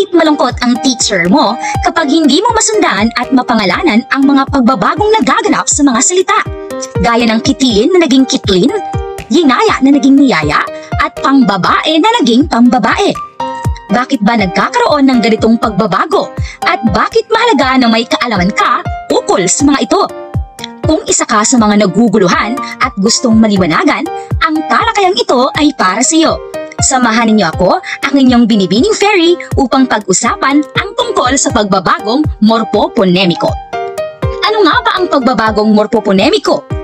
bakit malungkot ang teacher mo kapag hindi mo masundan at mapangalanan ang mga pagbabagong nagaganap sa mga salita. Gaya ng kitilin na naging kitlin, yinaya na naging niyaya, at pangbabae na naging pambabae. Bakit ba nagkakaroon ng ganitong pagbabago? At bakit mahalaga na may kaalaman ka ukol sa mga ito? Kung isa ka sa mga naguguluhan at gustong maliwanagan, ang talakayang ito ay para sa iyo. Samahan ninyo ako, ang inyong binibining fairy, upang pag-usapan ang tungkol sa pagbabagong morpoponemiko. Ano nga ba ang pagbabagong morpoponemiko?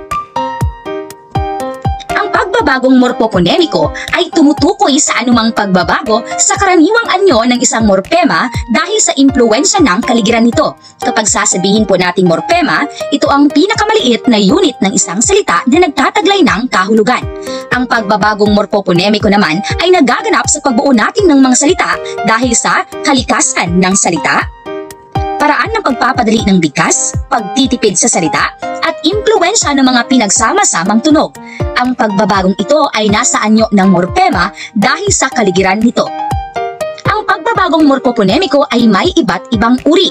Pagbabagong morpoponemiko ay tumutukoy sa anumang pagbabago sa karaniwang anyo ng isang morpema dahil sa impluensya ng kaligiran nito. Kapag sasabihin po nating morpema, ito ang pinakamaliit na unit ng isang salita na nagtataglay ng kahulugan. Ang pagbabagong morpoponemiko naman ay nagaganap sa pagbuo natin ng mga salita dahil sa kalikasan ng salita, paraan ng pagpapadali ng bigkas, pagtitipid sa salita, impluensya ng mga pinagsama-samang tunog. Ang pagbabagong ito ay nasa anyo ng morpema dahil sa kaligiran nito. Ang pagbabagong morpoponemiko ay may iba't ibang uri.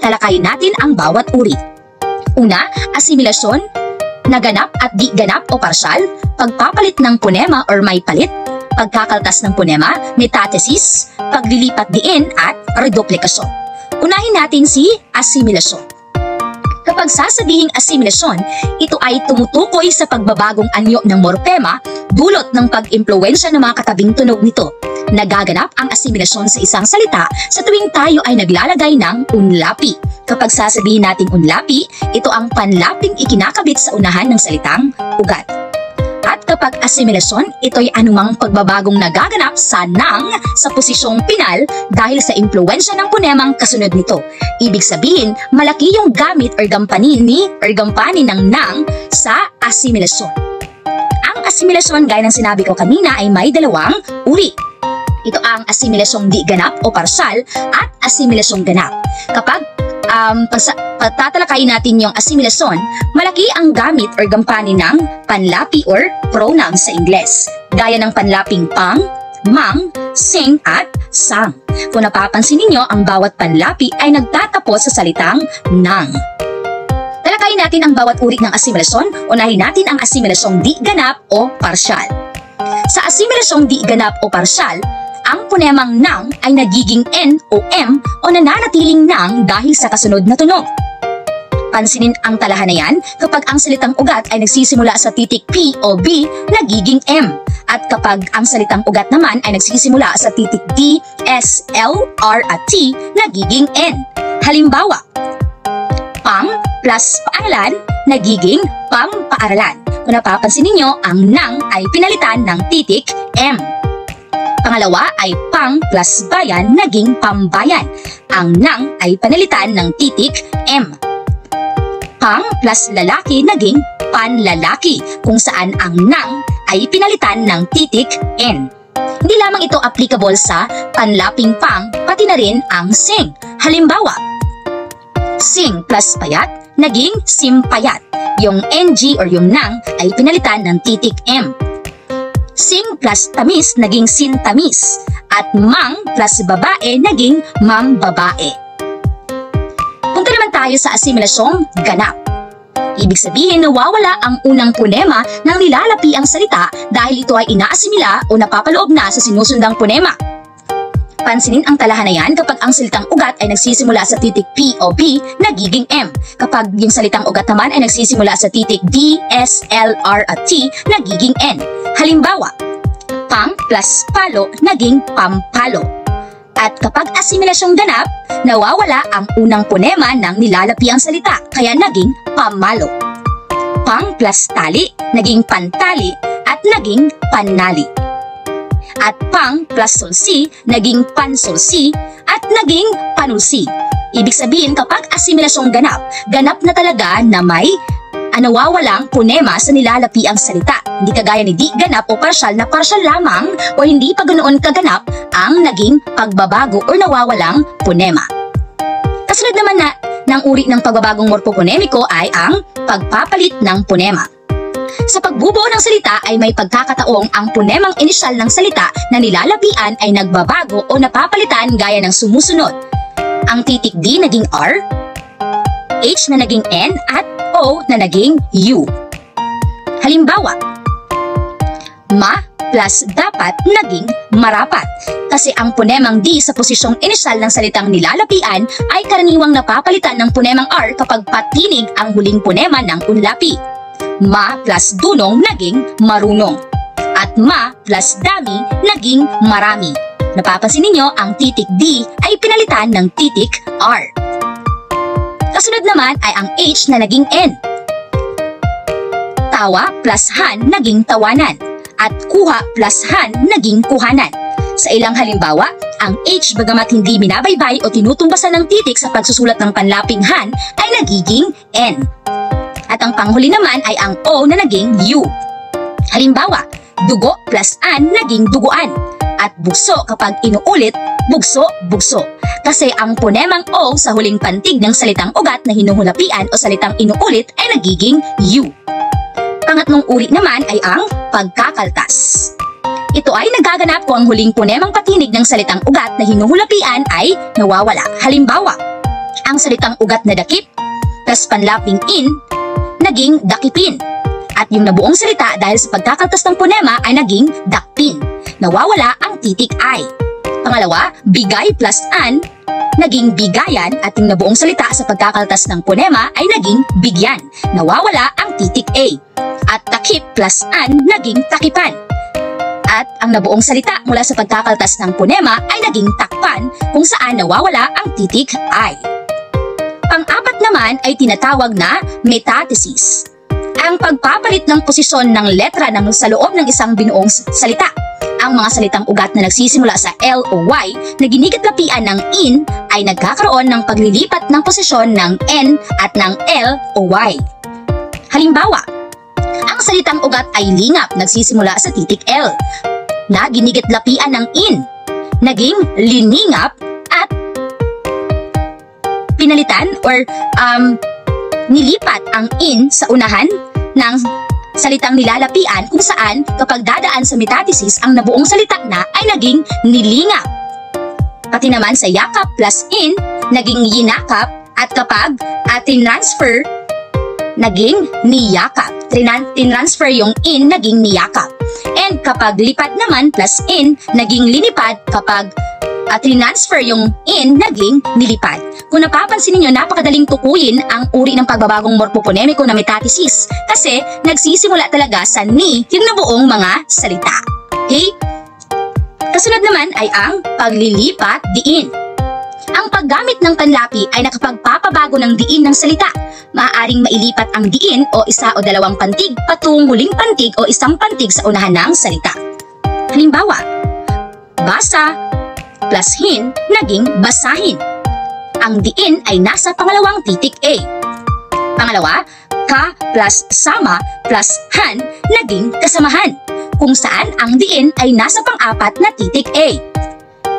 Talakayin natin ang bawat uri. Una, asimilasyon, naganap at di ganap o parsyal, pagpapalit ng ponema or may palit, pagkakaltas ng ponema, metathesis, paglilipat diin at reduplikasyon. Unahin natin si asimilasyon. Kapag sasabihing asimilasyon, ito ay tumutukoy sa pagbabagong anyo ng morpema dulot ng pag-impluensya ng mga katabing tunog nito. Nagaganap ang asimilasyon sa isang salita sa tuwing tayo ay naglalagay ng unlapi. Kapag sasabihin nating unlapi, ito ang panlaping ikinakabit sa unahan ng salitang ugat. Kapag asimilasyon, ito'y anumang pagbabagong nagaganap sa nang sa posisyong pinal dahil sa impluensya ng punemang kasunod nito. Ibig sabihin, malaki yung gamit or gampanin ni or gampanin ng nang sa asimilasyon. Ang asimilasyon, gaya ng sinabi ko kanina, ay may dalawang uri. Ito ang asimilasyong di ganap o parsyal at asimilasyong ganap. Kapag um, pasa- patatalakayin natin yung asimilasyon, malaki ang gamit or gampanin ng panlapi or pronoun sa Ingles, gaya ng panlaping pang, mang, sing at sang. Kung napapansin ninyo, ang bawat panlapi ay nagtatapos sa salitang nang. Talakayin natin ang bawat uri ng asimilasyon, unahin natin ang asimilasyong di ganap o parsyal. Sa asimilasyong di ganap o parsyal, ang punemang nang ay nagiging N o M o nananatiling nang dahil sa kasunod na tunog. Pansinin ang talahan na yan kapag ang salitang ugat ay nagsisimula sa titik P o B, nagiging M. At kapag ang salitang ugat naman ay nagsisimula sa titik D, S, L, R at T, nagiging N. Halimbawa, pang plus paaralan, nagiging pang-paaralan. Kung napapansin ninyo, ang nang ay pinalitan ng titik M. Pangalawa ay pang plus bayan naging pambayan. Ang nang ay panalitan ng titik M. Pang plus lalaki naging panlalaki kung saan ang nang ay pinalitan ng titik N. Hindi lamang ito applicable sa panlaping pang, pati na rin ang sing. Halimbawa, sing plus payat naging simpayat. Yung NG or yung nang ay pinalitan ng titik M. Sing plus tamis naging sintamis at mang plus babae naging mang babae. Punta naman tayo sa asimilasyong ganap. Ibig sabihin nawawala ang unang punema nang nilalapi ang salita dahil ito ay inaasimila o napapaloob na sa sinusundang punema. Pansinin ang talahan na yan kapag ang salitang ugat ay nagsisimula sa titik P o B, nagiging M. Kapag yung salitang ugat naman ay nagsisimula sa titik D, S, L, R at T, nagiging N. Halimbawa, pang plus palo naging pampalo. At kapag asimilasyong ganap, nawawala ang unang punema ng nilalapi ang salita, kaya naging pamalo. Pang plus tali, naging pantali, at naging panali. At pang plus sulsi, naging pansulsi, at naging panulsi. Ibig sabihin kapag asimilasyong ganap, ganap na talaga na may anawawalang punema sa nilalapi ang salita. Hindi kagaya ni di ganap o parsyal na parsyal lamang o hindi pa ganoon kaganap ang naging pagbabago o nawawalang punema. Kasunod naman na ng uri ng pagbabagong morpoponemiko ay ang pagpapalit ng punema. Sa pagbubuo ng salita ay may pagkakataong ang punemang inisyal ng salita na nilalapian ay nagbabago o napapalitan gaya ng sumusunod. Ang titik D naging R, H na naging N at O na naging U. Halimbawa, ma plus dapat naging marapat kasi ang punemang D sa posisyong inisyal ng salitang nilalapian ay karaniwang napapalitan ng punemang R kapag patinig ang huling punema ng unlapi. Ma plus dunong naging marunong. At ma plus dami naging marami. Napapansin ninyo ang titik D ay pinalitan ng titik R. Kasunod naman ay ang H na naging N. Tawa plus han naging tawanan at kuha plus han naging kuhanan. Sa ilang halimbawa, ang H bagamat hindi binabaybay o tinutumbasan ng titik sa pagsusulat ng panlaping han ay nagiging N. At ang panghuli naman ay ang O na naging U. Halimbawa, dugo plus an naging duguan. At bugso kapag inuulit, bugso, bugso. Kasi ang ponemang O sa huling pantig ng salitang ugat na hinuhulapian o salitang inuulit ay nagiging U. Pangatlong uri naman ay ang pagkakaltas. Ito ay nagaganap kung ang huling punemang patinig ng salitang ugat na hinuhulapian ay nawawala. Halimbawa, ang salitang ugat na dakip, tas panlaping in, naging dakipin. At yung nabuong salita dahil sa pagkakaltas ng punema ay naging dakpin. Nawawala ang titik I. Pangalawa, bigay plus an, naging bigayan at yung nabuong salita sa pagkakaltas ng punema ay naging bigyan. Nawawala ang titik A. At takip plus an, naging takipan. At ang nabuong salita mula sa pagkakaltas ng punema ay naging takpan kung saan nawawala ang titik I. Pang-apat naman ay tinatawag na metathesis. Ang pagpapalit ng posisyon ng letra ng sa loob ng isang binuong salita. Ang mga salitang ugat na nagsisimula sa L o Y na ginigatlapian ng in ay nagkakaroon ng paglilipat ng posisyon ng N at ng L o Y. Halimbawa, ang salitang ugat ay lingap nagsisimula sa titik L na ginigitlapian ng in, naging liningap pinalitan or um, nilipat ang in sa unahan ng salitang nilalapian kung saan kapag dadaan sa metathesis ang nabuong salita na ay naging nilingap. Pati naman sa yakap plus in, naging yinakap at kapag at transfer naging niyakap. Tinransfer yung in, naging niyakap. And kapag lipat naman plus in, naging linipad kapag at transfer yung in, naging nilipad. Kung napapansin ninyo, napakadaling tukuyin ang uri ng pagbabagong morpoponemiko na metathesis kasi nagsisimula talaga sa ni yung nabuong mga salita. Okay? Kasunod naman ay ang paglilipat diin. Ang paggamit ng panlapi ay nakapagpapabago ng diin ng salita. Maaaring mailipat ang diin o isa o dalawang pantig patungong huling pantig o isang pantig sa unahan ng salita. Halimbawa, basa plus hin naging basahin. Ang diin ay nasa pangalawang titik A. Pangalawa, ka plus sama plus han naging kasamahan, kung saan ang diin ay nasa pang-apat na titik A.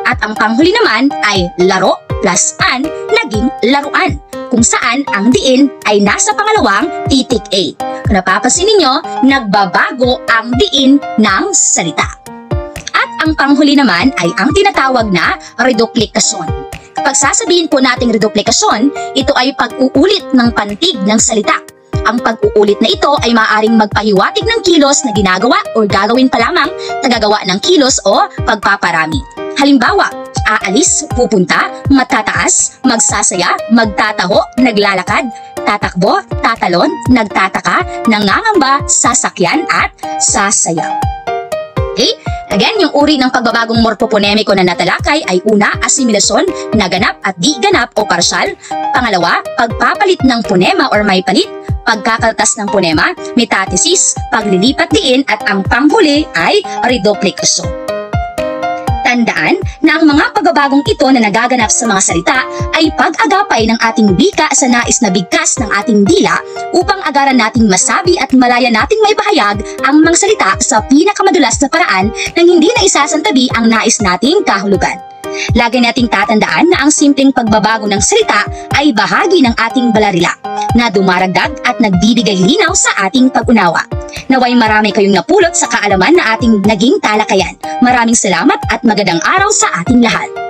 At ang panghuli naman ay laro plus an naging laruan, kung saan ang diin ay nasa pangalawang titik A. Kung napapansin ninyo, nagbabago ang diin ng salita. Ang panghuli naman ay ang tinatawag na reduplikasyon. Kapag sasabihin po nating reduplikasyon, ito ay pag-uulit ng pantig ng salita. Ang pag-uulit na ito ay maaaring magpahiwatig ng kilos na ginagawa o gagawin pa lamang tagagawa ng kilos o pagpaparami. Halimbawa, aalis, pupunta, matataas, magsasaya, magtataho, naglalakad, tatakbo, tatalon, nagtataka, nangangamba, sasakyan at sasayaw. Okay? Again, yung uri ng pagbabagong morpoponemiko na natalakay ay una, asimilasyon, naganap at di ganap o parsyal. Pangalawa, pagpapalit ng ponema or may palit. Pagkakaltas ng ponema, metathesis, paglilipat diin at ang panghuli ay reduplikasyon. Tandaan na ang mga pagbabagong ito na nagaganap sa mga salita ay pag-agapay ng ating bika sa nais na bigkas ng ating dila upang agaran nating masabi at malaya nating may bahayag ang mga salita sa pinakamadulas na paraan nang hindi na isasantabi ang nais nating kahulugan. Lagi nating tatandaan na ang simpleng pagbabago ng salita ay bahagi ng ating balarila na dumaragdag at nagbibigay linaw sa ating pag-unawa. Naway marami kayong napulot sa kaalaman na ating naging talakayan. Maraming salamat at magandang araw sa ating lahat.